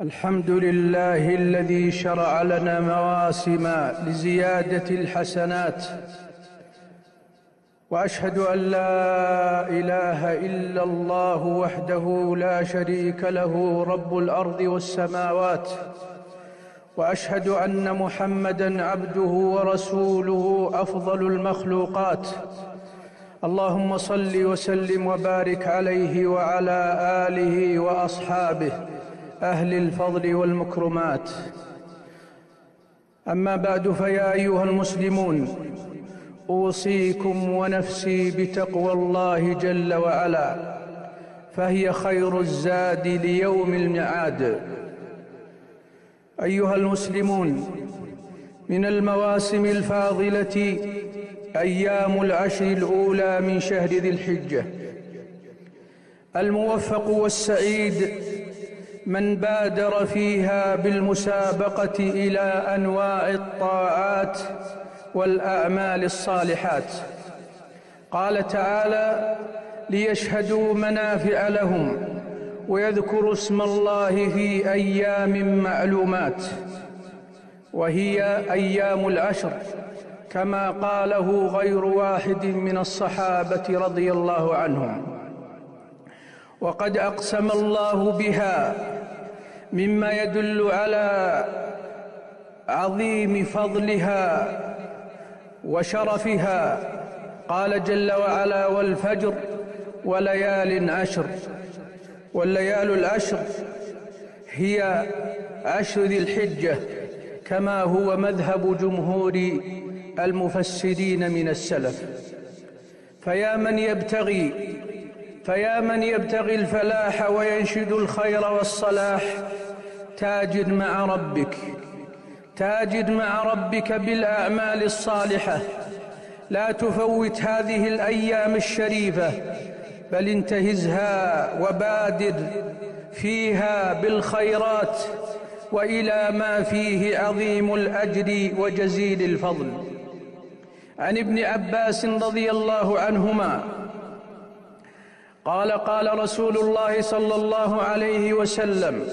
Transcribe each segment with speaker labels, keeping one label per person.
Speaker 1: الحمد لله الذي شرع لنا مواسم لزيادة الحسنات. وأشهد أن لا إله إلا الله وحده لا شريك له رب الأرض والسماوات. وأشهد أن محمدًا عبده ورسوله أفضل المخلوقات. اللهم صل وسلم وبارك عليه وعلى آله وأصحابه. أهل الفضل والمكرمات. أما بعد فيا أيها المسلمون أوصيكم ونفسي بتقوى الله جل وعلا فهي خير الزاد ليوم المعاد. أيها المسلمون من المواسم الفاضلة أيام العشر الأولى من شهر ذي الحجة. الموفق والسعيد من بادر فيها بالمسابقة إلى أنواع الطاعات والأعمال الصالحات. قال تعالى ليشهدوا منافع لهم ويذكروا اسم الله في أيام معلومات وهي أيام العشر كما قاله غير واحد من الصحابة رضي الله عنهم. وقد أقسم الله بها مما يدل على عظيم فضلها وشرفها. قال جل وعلا والفجر وليال عشر. والليال العشر هي عشر ذي الحجة كما هو مذهب جمهور المفسرين من السلف. فيا من يبتغي فيا من يبتغي الفلاح وينشد الخير والصلاح تاجد مع ربك تاجد مع ربك بالأعمال الصالحة. لا تفوت هذه الأيام الشريفة بل انتهزها وبادر فيها بالخيرات وإلى ما فيه عظيم الأجر وجزيل الفضل. عن ابن عباس رضي الله عنهما قال قال رسول الله صلى الله عليه وسلم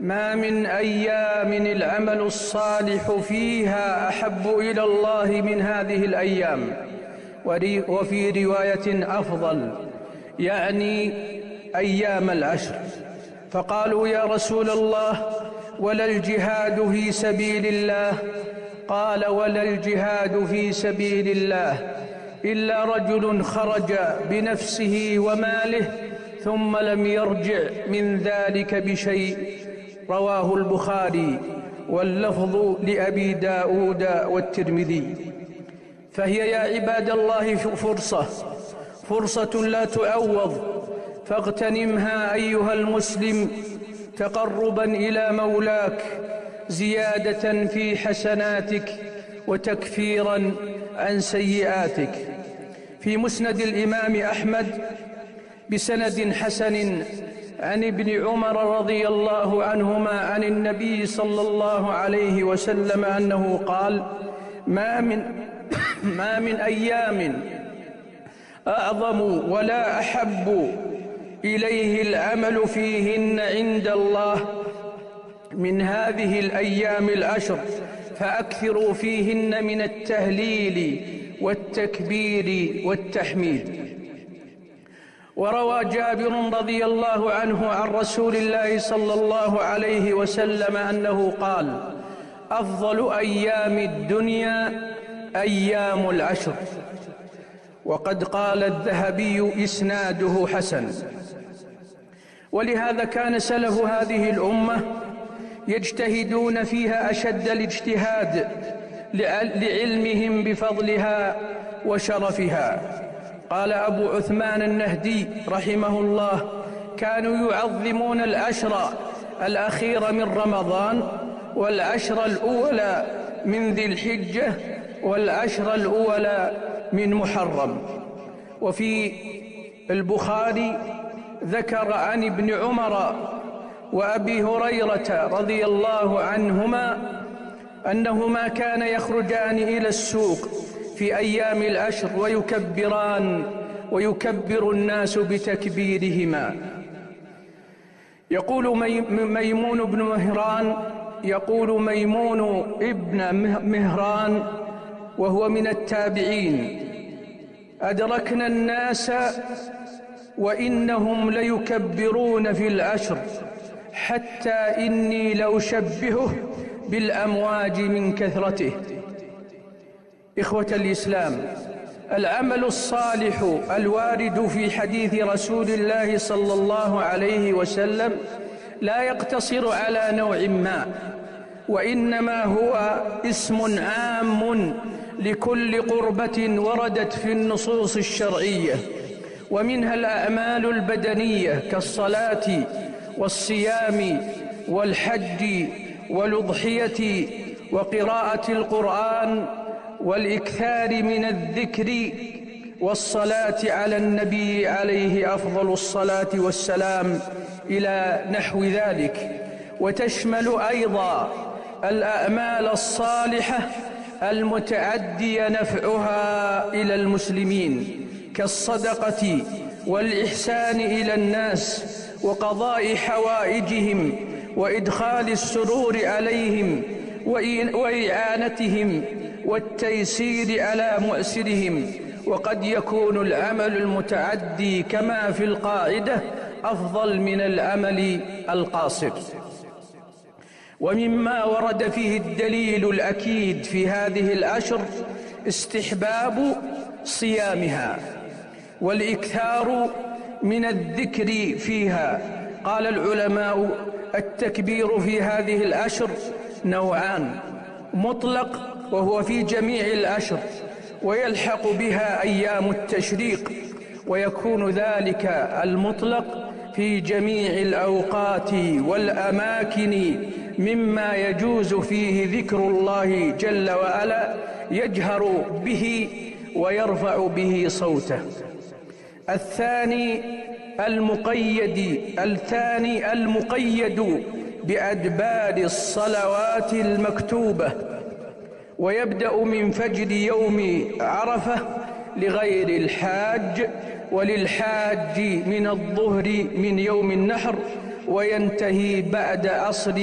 Speaker 1: ما من أيام العمل الصالح فيها أحب إلى الله من هذه الأيام. وفي رواية أفضل يعني أيام العشر. فقالوا يا رسول الله ولا الجهاد في سبيل الله؟ قال ولا الجهاد في سبيل الله. إلا رجل خرج بنفسه وماله ثم لم يرجع من ذلك بشيء. رواه البخاري واللفظ لأبي داود والترمذي. فهي يا عباد الله فرصة فرصة لا تعوض فاغتنمها أيها المسلم تقربا إلى مولاك زيادة في حسناتك وتكفيرا عن سيئاتك. في مسند الإمام أحمد بسند حسن عن ابن عمر رضي الله عنهما عن النبي صلى الله عليه وسلم أنه قال ما من ما من أيام أعظم ولا أحب إليه العمل فيهن عند الله من هذه الأيام العشر فأكثروا فيهن من التهليل والتكبير والتحميد. وروى جابر رضي الله عنه عن رسول الله صلى الله عليه وسلم أنه قال أفضل أيام الدنيا أيام العشر. وقد قال الذهبي إسناده حسن. ولهذا كان سلف هذه الأمة يجتهدون فيها أشد الاجتهاد لعلمهم بفضلها وشرفها. قال أبو عثمان النهدي رحمه الله كانوا يعظمون العشر الأخير من رمضان والعشر الأولى من ذي الحجة والعشر الأولى من محرم. وفي البخاري ذكر عن ابن عمر وأبي هريرة رضي الله عنهما أنهما كان يخرجان إلى السوق في أيام العشر ويكبران ويكبر الناس بتكبيرهما. يقول ميمون بن مهران يقول ميمون ابن مهران وهو من التابعين. أدركنا الناس وإنهم ليكبرون في الأشر. حتى إني لأشبهه بالأمواج من كثرته. إخوة الإسلام العمل الصالح الوارد في حديث رسول الله صلى الله عليه وسلم لا يقتصر على نوع ما وإنما هو اسم عام لكل قربة وردت في النصوص الشرعية ومنها الأعمال البدنية كالصلاة والصيام والحج والأضحية وقراءة القرآن والإكثار من الذكر والصلاة على النبي عليه أفضل الصلاة والسلام إلى نحو ذلك. وتشمل أيضا الأعمال الصالحة المتعدي نفعها إلى المسلمين كالصدقة والإحسان إلى الناس وقضاء حوائجهم وإدخال السرور عليهم وإعانتهم والتيسير على مؤسرهم. وقد يكون العمل المتعدي كما في القاعدة أفضل من العمل القاصر. ومما ورد فيه الدليل الأكيد في هذه الأشر استحباب صيامها والإكثار من الذكر فيها. قال العلماء التكبير في هذه الأشر نوعان مطلق وهو في جميع الأشر ويلحق بها أيام التشريق ويكون ذلك المطلق في جميع الأوقات والأماكن مما يجوز فيه ذكر الله جل وعلا يجهر به ويرفع به صوته. الثاني المقيد الثاني المقيد بأدبار الصلوات المكتوبة. ويبدأ من فجر يوم عرفة لغير الحاج وللحاج من الظهر من يوم النحر وينتهي بعد عصر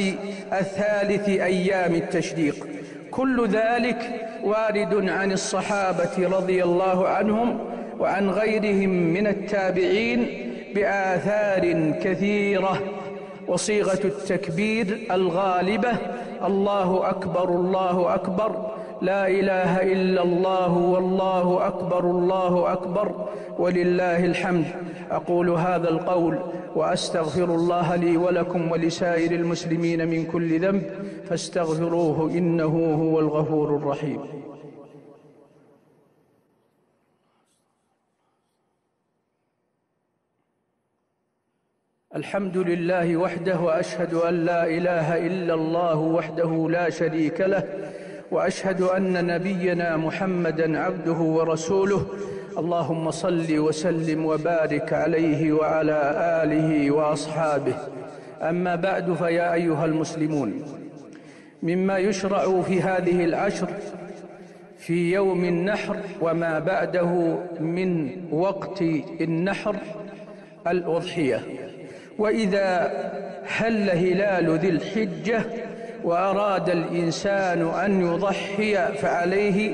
Speaker 1: الثالث أيام التشريق. كل ذلك وارد عن الصحابة رضي الله عنهم وعن غيرهم من التابعين بآثار كثيرة. وصيغة التكبير الغالبة الله أكبر الله أكبر لا إله إلا الله والله أكبر الله أكبر ولله الحمد. أقول هذا القول وأستغفر الله لي ولكم ولسائر المسلمين من كل ذنب فاستغفروه إنه هو الغفور الرحيم. الحمد لله وحده وأشهد أن لا إله إلا الله وحده لا شريك له وأشهد أن نبينا محمدا عبده ورسوله. اللهم صل وسلم وبارك عليه وعلى آله وأصحابه. أما بعد فيا أيها المسلمون مما يشرع في هذه العشر في يوم النحر وما بعده من وقت النحر الأضحية. وإذا هل هلال ذي الحجة وأراد الإنسان أن يضحي فعليه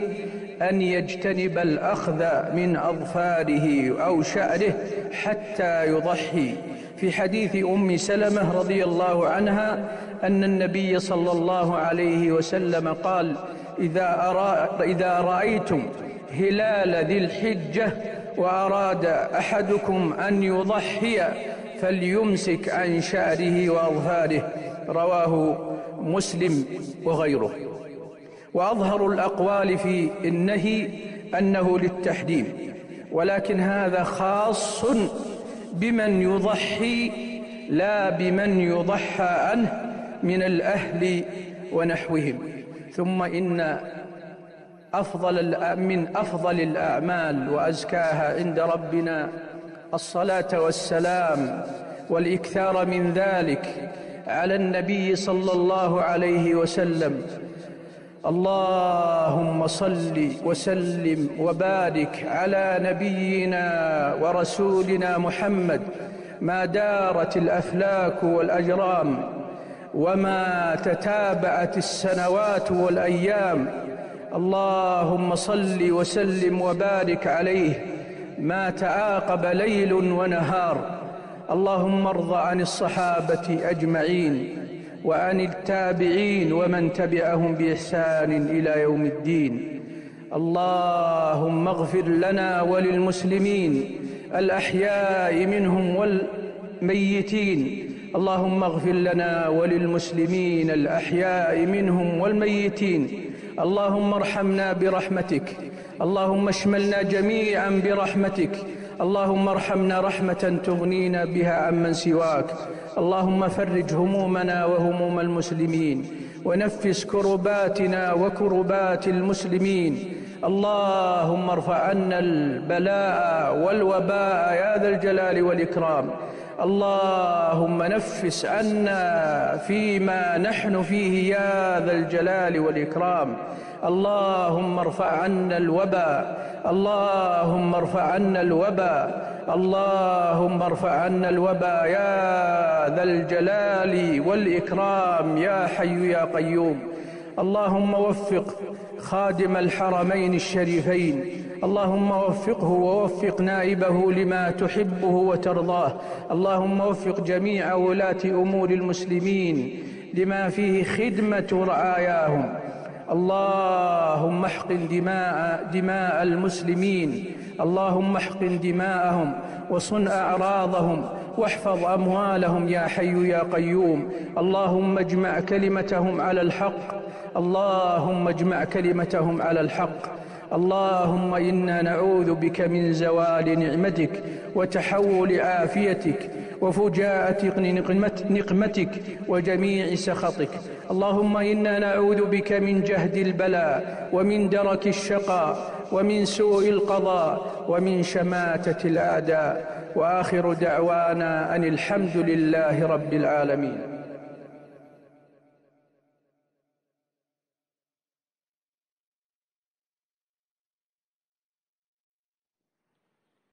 Speaker 1: أن يجتنب الأخذ من أظفاره أو شعره حتى يضحي. في حديث أم سلمة رضي الله عنها أن النبي صلى الله عليه وسلم قال إذا, أرى إذا رأيتم هلال ذي الحجة وأراد أحدكم أن يضحي فليمسك عن شعره وأظفاره رواه مسلم وغيره. وأظهر الأقوال في النهي أنه للتحريم. ولكن هذا خاص بمن يضحي لا بمن يضحى عنه من الأهل ونحوهم. ثم إن أفضل من أفضل الأعمال وأزكاها عند ربنا الصلاة والسلام والإكثار من ذلك على النبي صلى الله عليه وسلم. اللهم صل وسلم وبارك على نبينا ورسولنا محمد ما دارت الأفلاك والأجرام وما تتابعت السنوات والأيام. اللهم صل وسلم وبارك عليه. ما تعاقب ليل ونهار. اللهم ارض عن الصحابة أجمعين وعن التابعين ومن تبعهم بإحسان إلى يوم الدين. اللهم اغفر لنا وللمسلمين الأحياء منهم والميتين. اللهم اغفر لنا وللمسلمين الأحياء منهم والميتين. اللهم ارحمنا برحمتك. اللهم اشملنا جميعا برحمتك. اللهم ارحمنا رحمة تغنينا بها عمن سواك. اللهم فرج همومنا وهموم المسلمين. ونفس كرباتنا وكربات المسلمين. اللهم ارفع عنا البلاء والوباء يا ذا الجلال والإكرام. اللهم نفس عنا فيما نحن فيه يا ذا الجلال والإكرام. اللهم ارفع عنا الوباء. اللهم ارفع عنا الوباء. اللهم ارفع عنا الوباء. يا ذا الجلال والإكرام. يا حي يا قيوم. اللهم وفق خادم الحرمين الشريفين. اللهم وفقه ووفق نائبه لما تحبه وترضاه. اللهم وفق جميع ولاة أمور المسلمين لما فيه خدمة رعاياهم. اللهم احقن دماء دماء المسلمين. اللهم احقن دماءهم وصن أعراضهم واحفظ أموالهم يا حي يا قيوم. اللهم اجمع كلمتهم على الحق. اللهم اجمع كلمتهم على الحق. اللهم إنا نعوذ بك من زوال نعمتك وتحول عافيتك وفجاءة نقمتك وجميع سخطك. اللهم إنا نعوذ بك من جهد البلاء ومن درك الشقاء ومن سوء القضاء ومن شماتة الأعداء. وآخر دعوانا أن الحمد لله رب العالمين.